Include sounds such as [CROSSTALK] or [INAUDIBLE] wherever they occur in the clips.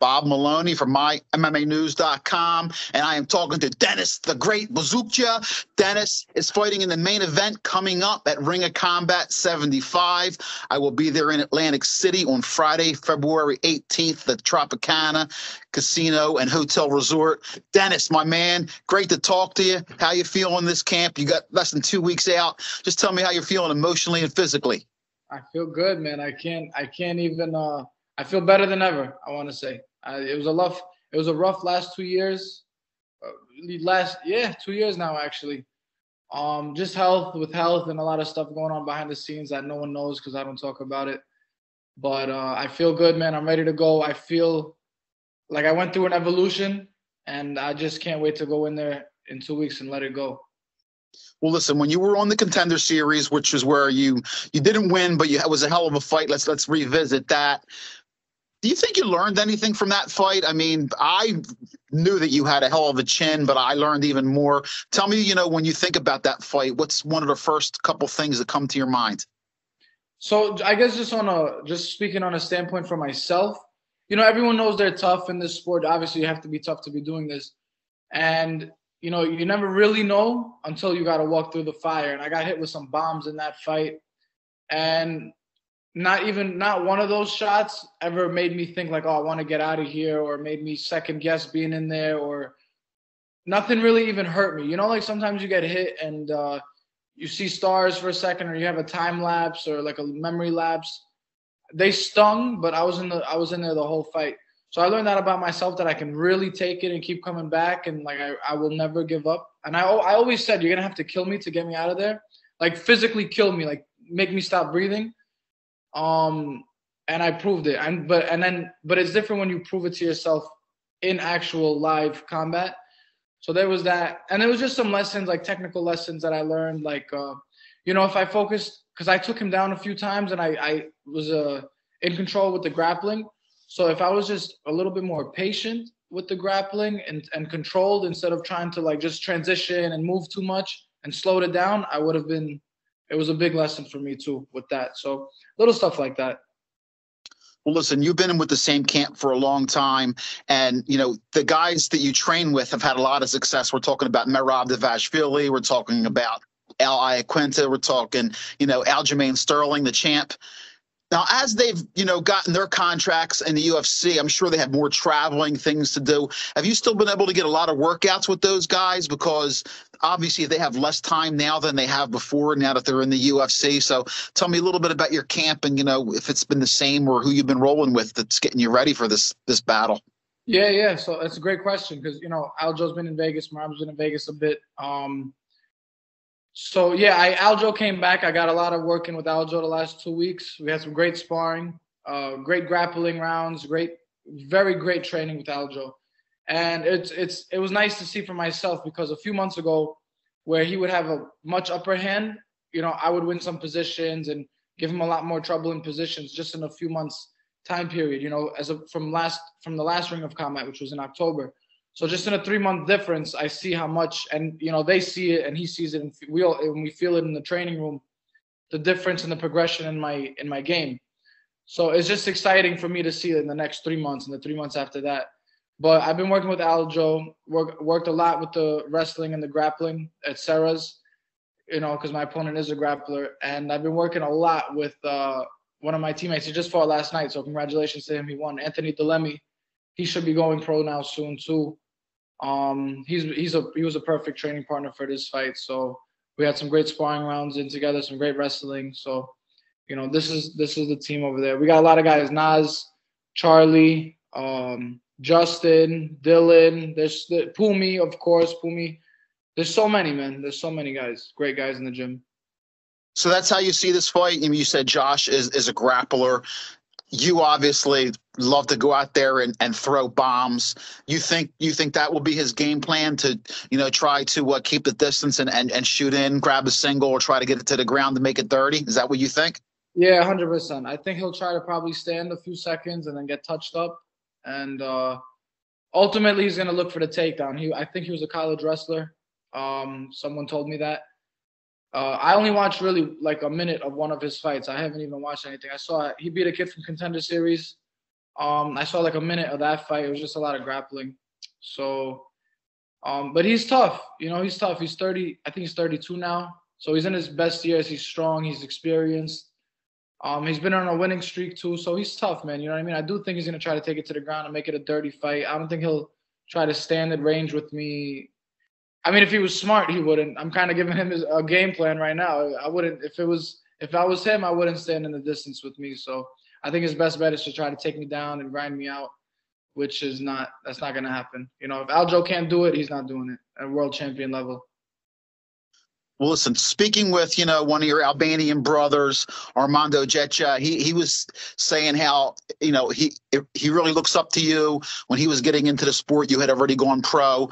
Bob Meloni from MyMMAnews.com, and I am talking to Dennis the Great Buzukja. Dennis is fighting in the main event coming up at Ring of Combat 75. I will be there in Atlantic City on Friday, February 18th, the Tropicana Casino and Hotel Resort. Dennis, my man, great to talk to you. How you feeling in this camp? You got less than two weeks out. Just tell me how you're feeling emotionally and physically. I feel good, man. I can't. I can't even. Uh, I feel better than ever. I want to say. Uh, it was a rough. It was a rough last two years. Uh, last yeah, two years now actually. Um, just health with health and a lot of stuff going on behind the scenes that no one knows because I don't talk about it. But uh, I feel good, man. I'm ready to go. I feel like I went through an evolution, and I just can't wait to go in there in two weeks and let it go. Well, listen, when you were on the contender series, which is where you you didn't win, but you, it was a hell of a fight. Let's let's revisit that. Do you think you learned anything from that fight? I mean, I knew that you had a hell of a chin, but I learned even more. Tell me, you know, when you think about that fight, what's one of the first couple things that come to your mind? So I guess just on a just speaking on a standpoint for myself, you know, everyone knows they're tough in this sport. Obviously, you have to be tough to be doing this, and you know, you never really know until you got to walk through the fire. And I got hit with some bombs in that fight, and not even not one of those shots ever made me think like, oh, I want to get out of here, or made me second guess being in there, or nothing really even hurt me. You know, like sometimes you get hit and uh, you see stars for a second, or you have a time lapse or like a memory lapse. They stung, but I was in the I was in there the whole fight. So I learned that about myself that I can really take it and keep coming back, and like I, I will never give up. And I I always said you're gonna have to kill me to get me out of there, like physically kill me, like make me stop breathing um, and I proved it. And but and then but it's different when you prove it to yourself in actual live combat. So there was that, and there was just some lessons, like technical lessons that I learned. Like, uh, you know, if I focused, because I took him down a few times, and I I was uh, in control with the grappling. So if I was just a little bit more patient with the grappling and and controlled instead of trying to like just transition and move too much and slowed it down, I would have been it was a big lesson for me too with that. So little stuff like that. Well, listen, you've been in with the same camp for a long time, and you know the guys that you train with have had a lot of success. We're talking about Merab Dvalishvili, we're talking about Al Iaquinta, we're talking, you know, Aljamain Sterling, the champ. Now, as they've you know gotten their contracts in the UFC, I'm sure they have more traveling things to do. Have you still been able to get a lot of workouts with those guys? Because obviously they have less time now than they have before. Now that they're in the UFC, so tell me a little bit about your camp and you know if it's been the same or who you've been rolling with that's getting you ready for this this battle. Yeah, yeah. So that's a great question because you know Aljo's been in Vegas, Merab's been in Vegas a bit. Um, so yeah, I Aljo came back. I got a lot of working with Aljo the last two weeks. We had some great sparring, uh, great grappling rounds, great, very great training with Aljo, and it's it's it was nice to see for myself because a few months ago, where he would have a much upper hand, you know, I would win some positions and give him a lot more trouble in positions just in a few months time period. You know, as a, from last from the last ring of combat, which was in October. So just in a three month difference, I see how much, and you know they see it, and he sees it, and we all, and we feel it in the training room, the difference in the progression in my in my game. So it's just exciting for me to see it in the next three months and the three months after that. But I've been working with Aljo, work, worked a lot with the wrestling and the grappling at Serra's, you know, because my opponent is a grappler, and I've been working a lot with uh, one of my teammates. He just fought last night, so congratulations to him. He won. Anthony Delemy. He should be going pro now soon too. Um, he's he's a he was a perfect training partner for this fight. So we had some great sparring rounds in together, some great wrestling. So, you know, this is this is the team over there. We got a lot of guys: Nas, Charlie, um, Justin, Dylan. There's the, Pumi, of course. Pumi. There's so many, man. There's so many guys, great guys in the gym. So that's how you see this fight. You said Josh is is a grappler you obviously love to go out there and, and throw bombs. You think you think that will be his game plan to you know try to uh, keep the distance and, and and shoot in, grab a single, or try to get it to the ground to make it dirty. Is that what you think? Yeah, hundred percent. I think he'll try to probably stand a few seconds and then get touched up, and uh, ultimately he's gonna look for the takedown. He, I think he was a college wrestler. Um, someone told me that. Uh, I only watched really like a minute of one of his fights. I haven't even watched anything. I saw he beat a kid from Contender Series. Um, I saw like a minute of that fight. It was just a lot of grappling. So, um, but he's tough. You know, he's tough. He's 30. I think he's 32 now. So he's in his best years. He's strong. He's experienced. Um, he's been on a winning streak too. So he's tough, man. You know what I mean? I do think he's gonna try to take it to the ground and make it a dirty fight. I don't think he'll try to stand at range with me. I mean, if he was smart, he wouldn't. I'm kind of giving him a game plan right now. I wouldn't. If it was, if I was him, I wouldn't stand in the distance with me. So I think his best bet is to try to take me down and grind me out, which is not that's not gonna happen. You know, if Aljo can't do it, he's not doing it at world champion level. Well, listen, speaking with, you know, one of your Albanian brothers, Armando Getcha, he, he was saying how, you know, he he really looks up to you. When he was getting into the sport, you had already gone pro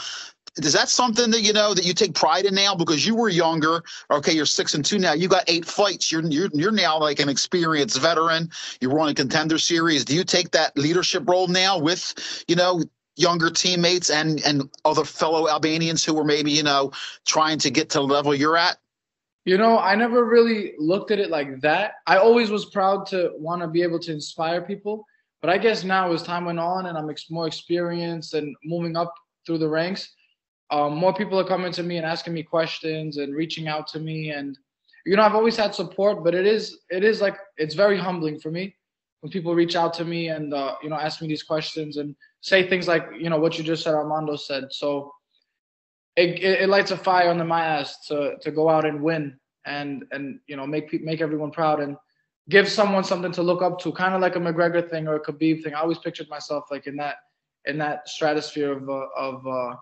is that something that you know that you take pride in now because you were younger? Okay, you're six and two now. You got eight fights. You're you're you're now like an experienced veteran. You were on a contender series. Do you take that leadership role now with you know younger teammates and and other fellow Albanians who were maybe you know trying to get to the level you're at? You know, I never really looked at it like that. I always was proud to want to be able to inspire people. But I guess now as time went on and I'm ex- more experienced and moving up through the ranks, um, more people are coming to me and asking me questions and reaching out to me. And you know i've always had support but it is it is like it's very humbling for me when people reach out to me and uh, you know ask me these questions and say things like you know what you just said armando said. So it, it, lights a fire under my ass to to go out and win and and you know make make everyone proud and give someone something to look up to kind of like a mcgregor thing or a khabib thing. I always pictured myself like in that in that stratosphere of uh, of uh,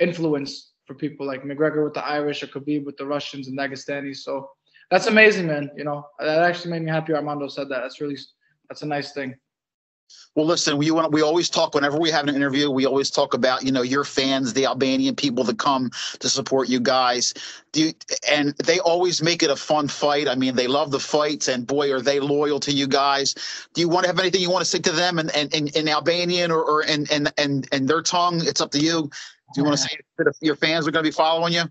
influence for people like McGregor with the Irish or Khabib with the Russians and Dagestanis. So that's amazing, man. You know, that actually made me happy. Armando said that. That's really that's a nice thing. Well, listen, we want we always talk whenever we have an interview. We always talk about you know your fans, the Albanian people that come to support you guys. Do you, and they always make it a fun fight. I mean, they love the fights, and boy, are they loyal to you guys. Do you want to have anything you want to say to them in, in, in Albanian or, or in, in, in, in their tongue? It's up to you. Do you want to say that your fans are going to be following you?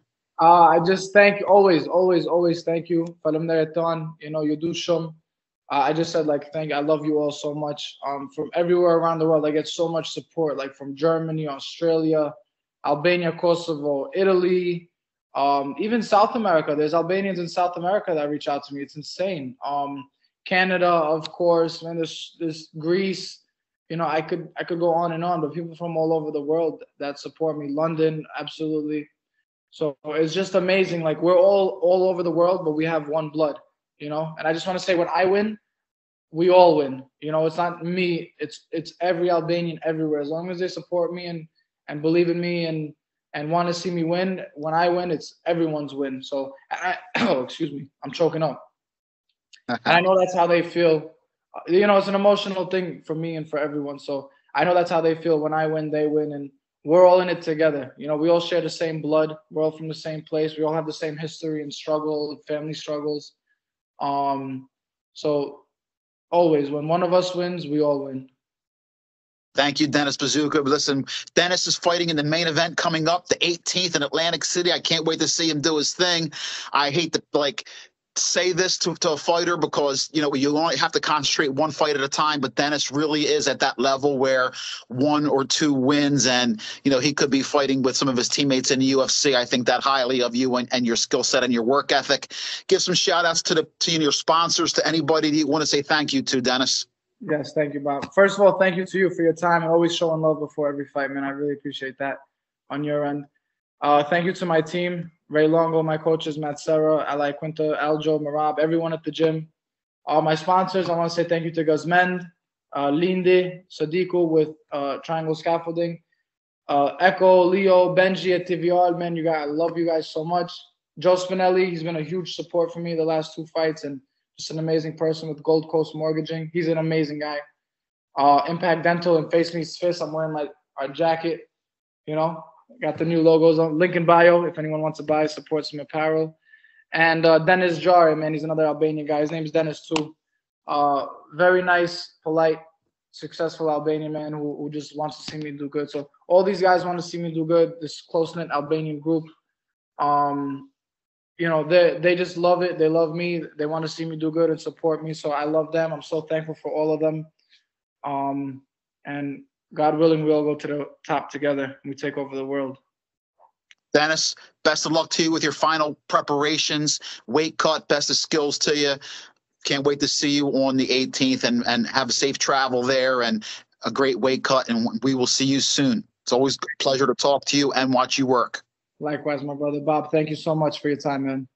Uh, I just thank always, always, always thank you. You know, you do shum. I just said like thank I love you all so much. Um, from everywhere around the world, I get so much support, like from Germany, Australia, Albania, Kosovo, Italy, um, even South America. There's Albanians in South America that reach out to me. It's insane. Um, Canada, of course, man. There's, this Greece, you know, I could I could go on and on, but people from all over the world that support me, London, absolutely. So it's just amazing. Like we're all all over the world, but we have one blood, you know. And I just want to say, when I win, we all win. You know, it's not me. It's it's every Albanian everywhere. As long as they support me and and believe in me and and want to see me win, when I win, it's everyone's win. So, I, [COUGHS] oh, excuse me, I'm choking up. and I know that's how they feel you know, it's an emotional thing for me and for everyone. So I know that's how they feel when I win, they win, and we're all in it together. You know, we all share the same blood. We're all from the same place. We all have the same history and struggle, family struggles. Um, so always, when one of us wins, we all win. Thank you, Dennis Buzukja. Listen, Dennis is fighting in the main event coming up, the 18th in Atlantic City. I can't wait to see him do his thing. I hate to like say this to, to a fighter because you know you only have to concentrate one fight at a time but dennis really is at that level where one or two wins and you know he could be fighting with some of his teammates in the ufc i think that highly of you and, and your skill set and your work ethic. Give some shout outs to the to your sponsors to anybody that you want to say thank you to dennis. Yes thank you bob. First of all thank you to you for your time. And always showing love before every fight man. I really appreciate that on your end. Uh, thank you to my team Ray Longo, my coaches, Matt Serra, Al Iaquinta, Aljo, Merab, everyone at the gym. All my sponsors, I want to say thank you to Gazmend, uh, Linde, Sadiku with uh, Triangle Scaffolding, uh, Echo, Leo, Benji at TVR. Man, you guys, I love you guys so much. Joe Spinelli, he's been a huge support for me the last two fights and just an amazing person with Gold Coast Mortgaging. He's an amazing guy. Uh, Impact Dental and Face Meets Fist. I'm wearing my our jacket. You know, Got the new logos on link in bio if anyone wants to buy, support some apparel. And uh, Dennis Jari, man, he's another Albanian guy. His name's Dennis too. Uh, very nice, polite, successful Albanian man who, who just wants to see me do good. So all these guys want to see me do good. This close knit Albanian group, um, you know, they they just love it. They love me. They want to see me do good and support me. So I love them. I'm so thankful for all of them. Um, and God willing, we all go to the top together and we take over the world. Dennis, best of luck to you with your final preparations. Weight cut, best of skills to you. Can't wait to see you on the 18th and, and have a safe travel there and a great weight cut. And we will see you soon. It's always a pleasure to talk to you and watch you work. Likewise, my brother Bob. Thank you so much for your time, man.